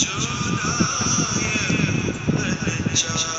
Jonah, yeah, let.